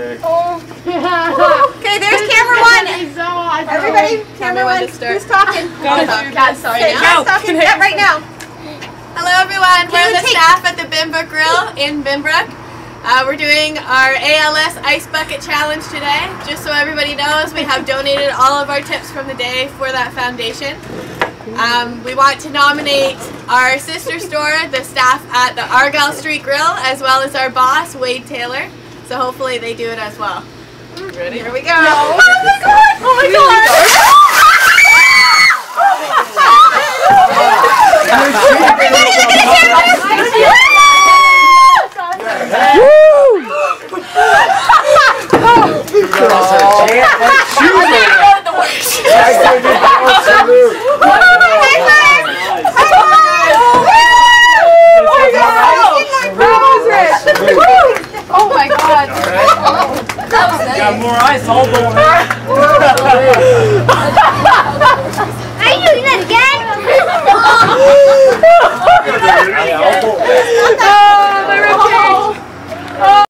Oh. Okay, there's camera one. Everybody, camera one. Who's talking? Go. Cat, sorry. Okay. Cat's talking. Yeah, right now. Hello everyone, we're the staff at the Binbrook Grill in Binbrook. Uh, we're doing our ALS Ice Bucket Challenge today. Just so everybody knows, we have donated all of our tips from the day for that foundation. Um, we want to nominate our sister store, the staff at the Argyle Street Grill, as well as our boss, Wade Taylor. So hopefully they do it as well. Ready? Here we go. Oh Got more ice all board.